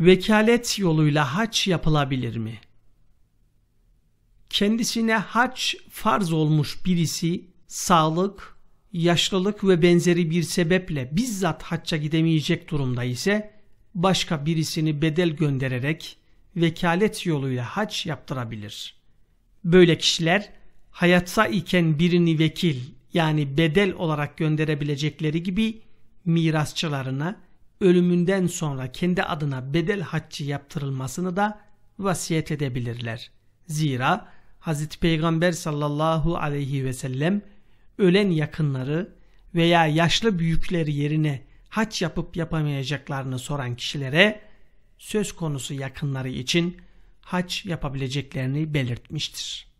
Vekalet yoluyla haç yapılabilir mi? Kendisine haç farz olmuş birisi sağlık, yaşlılık ve benzeri bir sebeple bizzat hacca gidemeyecek durumda ise başka birisini bedel göndererek vekalet yoluyla hac yaptırabilir. Böyle kişiler hayatta iken birini vekil yani bedel olarak gönderebilecekleri gibi mirasçılarına ölümünden sonra kendi adına bedel haccı yaptırılmasını da vasiyet edebilirler. Zira Hz. Peygamber sallallahu aleyhi ve sellem ölen yakınları veya yaşlı büyükleri yerine haç yapıp yapamayacaklarını soran kişilere söz konusu yakınları için haç yapabileceklerini belirtmiştir.